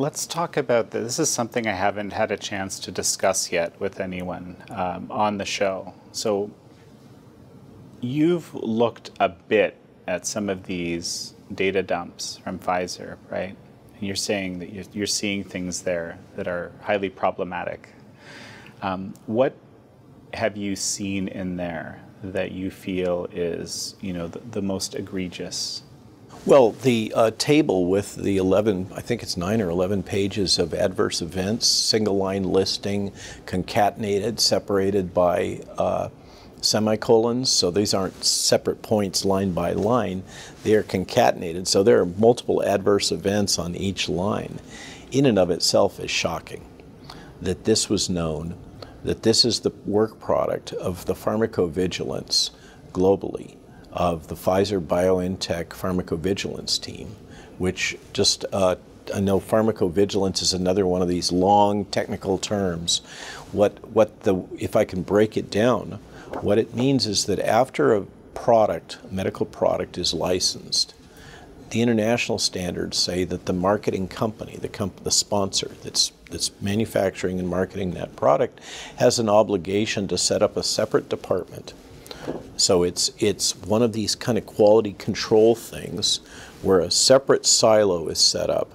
let's talk about this. This is something I haven't had a chance to discuss yet with anyone um, on the show. So, you've looked a bit at some of these data dumps from Pfizer, right? And you're saying that you're, you're seeing things there that are highly problematic. Um, what have you seen in there that you feel is, you know, the, the most egregious? Well, the uh, table with the 11, I think it's 9 or 11 pages of adverse events, single line listing, concatenated, separated by uh, semicolons. So these aren't separate points line by line, they are concatenated. So there are multiple adverse events on each line. In and of itself is shocking that this was known, that this is the work product of the pharmacovigilance globally of the Pfizer BioNTech pharmacovigilance team, which just uh, I know pharmacovigilance is another one of these long technical terms. What what the if I can break it down, what it means is that after a product, a medical product is licensed, the international standards say that the marketing company, the, comp the sponsor that's, that's manufacturing and marketing that product, has an obligation to set up a separate department so it's, it's one of these kind of quality control things where a separate silo is set up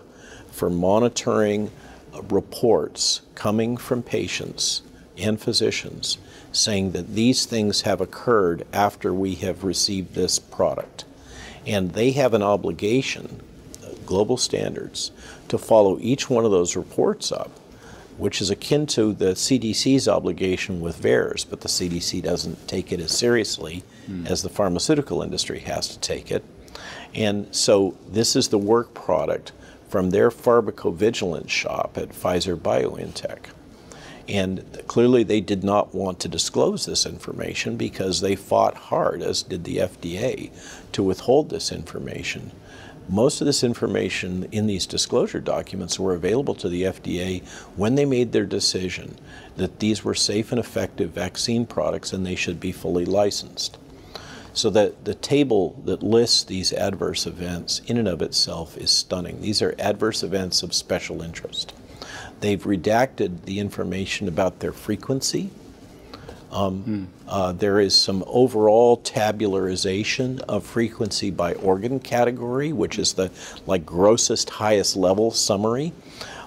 for monitoring uh, reports coming from patients and physicians saying that these things have occurred after we have received this product. And they have an obligation, uh, global standards, to follow each one of those reports up which is akin to the CDC's obligation with VAERS, but the CDC doesn't take it as seriously mm. as the pharmaceutical industry has to take it. And so this is the work product from their pharmacovigilance shop at Pfizer BioNTech. And clearly they did not want to disclose this information because they fought hard, as did the FDA, to withhold this information. Most of this information in these disclosure documents were available to the FDA when they made their decision that these were safe and effective vaccine products and they should be fully licensed. So that the table that lists these adverse events in and of itself is stunning. These are adverse events of special interest. They've redacted the information about their frequency, um, mm. there is some overall tabularization of frequency by organ category, which is the like grossest, highest level summary.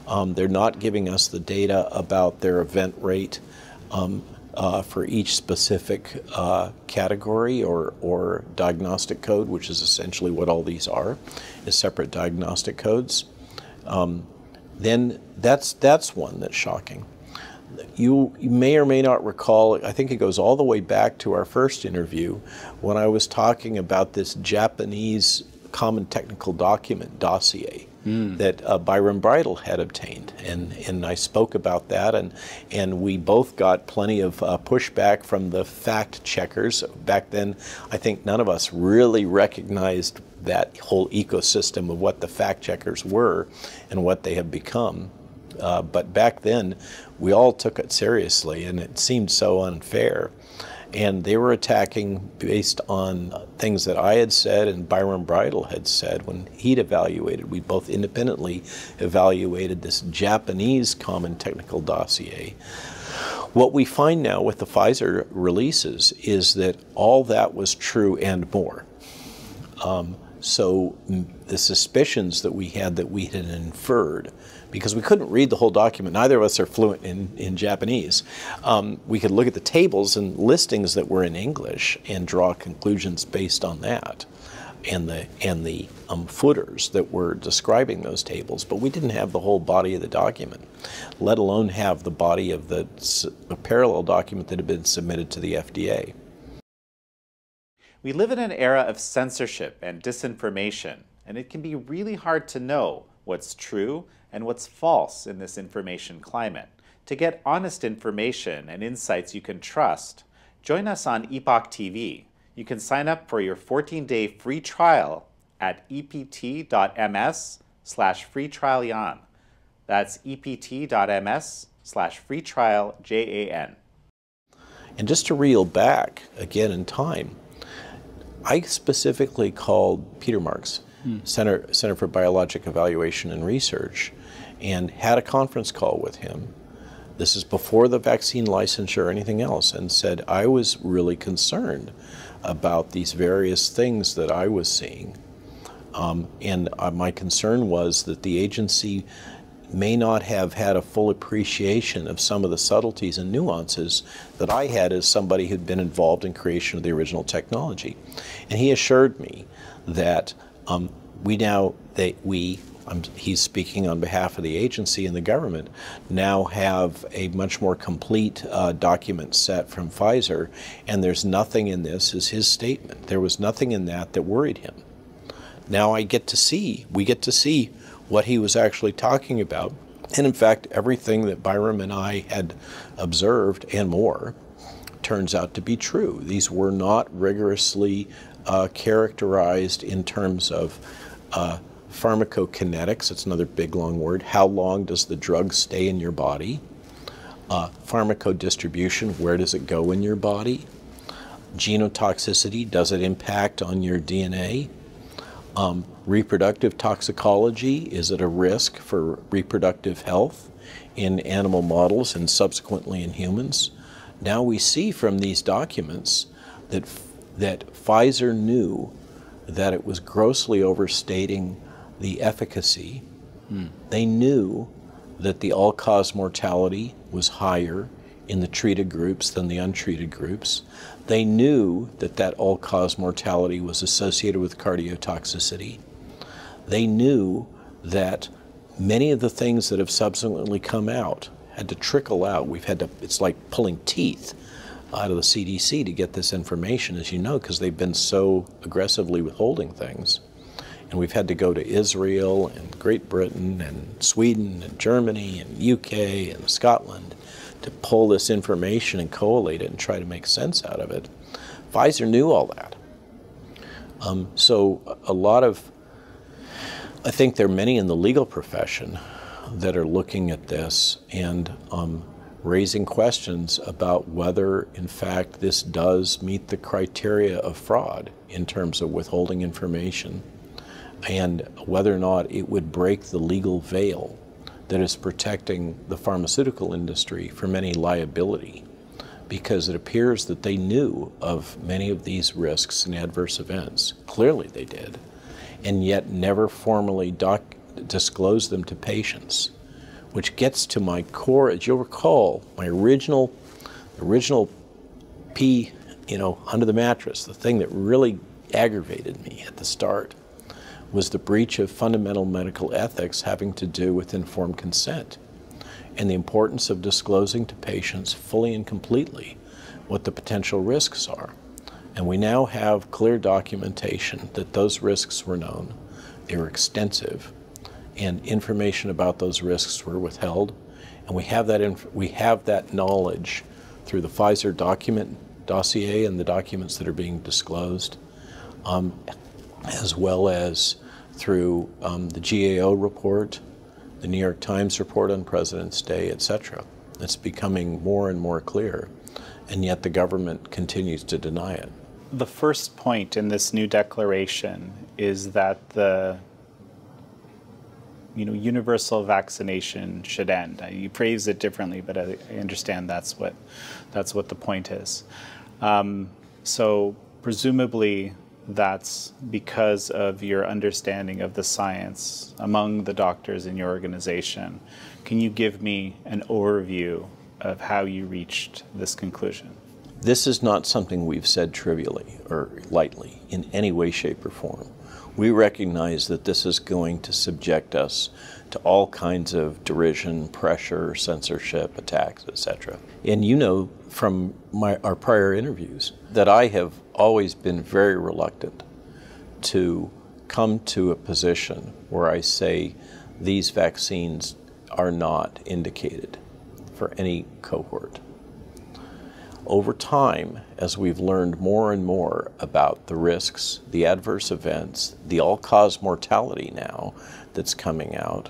Um, they're not giving us the data about their event rate um, uh, for each specific uh, category or, or diagnostic code, which is essentially what all these are, is separate diagnostic codes. Um, then that's, that's one that's shocking you, you, may or may not recall, I think it goes all the way back to our first interview when I was talking about this Japanese Common Technical Document dossier. Mm. That uh, Byram Bridle had obtained, and and I spoke about that, and and we both got plenty of uh, pushback from the fact checkers. Back then, I think none of us really recognized that whole ecosystem of what the fact checkers were and what they have become. Uh, but back then, we all took it seriously, and it seemed so unfair. And they were attacking based on things that I had said and Byram Bridle had said when he'd evaluated. We both independently evaluated this Japanese Common Technical Dossier. What we find now with the Pfizer releases is that all that was true and more. Um, so the suspicions that we had that we had inferred because we couldn't read the whole document. Neither of us are fluent in, in Japanese. Um, we could look at the tables and listings that were in English and draw conclusions based on that and the, and the um, footers that were describing those tables, but we didn't have the whole body of the document, let alone have the body of the parallel document that had been submitted to the FDA. We live in an era of censorship and disinformation, and it can be really hard to know what's true and what's false in this information climate. To get honest information and insights you can trust, join us on Epoch TV. You can sign up for your 14-day free trial at ept.ms slash free trial Jan. That's ept.ms slash free trial J-A-N. And just to reel back again in time, I specifically called Peter Marks, hmm. Center, Center for Biologic Evaluation and Research, and had a conference call with him. This is before the vaccine licensure or anything else, and said I was really concerned about these various things that I was seeing. Um, and uh, my concern was that the agency may not have had a full appreciation of some of the subtleties and nuances that I had as somebody who'd been involved in creation of the original technology. And he assured me that um, we now, that we, um, he's speaking on behalf of the agency and the government, now have a much more complete uh, document set from Pfizer, and there's nothing in this, is his statement. There was nothing in that that worried him. Now I get to see, we get to see what he was actually talking about. And in fact, everything that Byram and I had observed and more turns out to be true. These were not rigorously uh, characterized in terms of uh, pharmacokinetics. It's another big long word. How long does the drug stay in your body? Uh, pharmacodistribution, where does it go in your body? Genotoxicity, does it impact on your DNA? Um, reproductive toxicology is it a risk for reproductive health in animal models and subsequently in humans? Now we see from these documents that, that Pfizer knew that it was grossly overstating the efficacy. Hmm. They knew that the all cause mortality was higher in the treated groups than the untreated groups. They knew that that all cause mortality was associated with cardiotoxicity. They knew that many of the things that have subsequently come out had to trickle out. We've had to, it's like pulling teeth out of the CDC to get this information, as you know, because they've been so aggressively withholding things. And we've had to go to Israel and Great Britain and Sweden and Germany and UK and Scotland to pull this information and collate it and try to make sense out of it. Pfizer knew all that. Um, so a lot of, I think there are many in the legal profession that are looking at this and um, raising questions about whether, in fact, this does meet the criteria of fraud in terms of withholding information and whether or not it would break the legal veil that is protecting the pharmaceutical industry from any liability because it appears that they knew of many of these risks and adverse events. Clearly they did, and yet never formally disclosed them to patients, which gets to my core, as you'll recall, my original, original pea, you know, under the mattress, the thing that really aggravated me at the start was the breach of fundamental medical ethics having to do with informed consent and the importance of disclosing to patients fully and completely what the potential risks are. And we now have clear documentation that those risks were known, they were extensive, and information about those risks were withheld. And we have that, we have that knowledge through the Pfizer document dossier and the documents that are being disclosed. Um, as well as through um, the GAO report, the New York Times report on President's Day, etc. It's becoming more and more clear, and yet the government continues to deny it. The first point in this new declaration is that the you know, universal vaccination should end. You phrase it differently, but I, understand that's what that's what the point is. Um, so presumably, that's because of your understanding of the science among the doctors in your organization. Can you give me an overview of how you reached this conclusion? This is not something we've said trivially or lightly in any way, shape, or form. We recognize that this is going to subject us to all kinds of derision, pressure, censorship, attacks, etc. And you know from my, our prior interviews that I have always been very reluctant to come to a position where I say these vaccines are not indicated for any cohort. Over time, as we've learned more and more about the risks, the adverse events, the all cause mortality now that's coming out,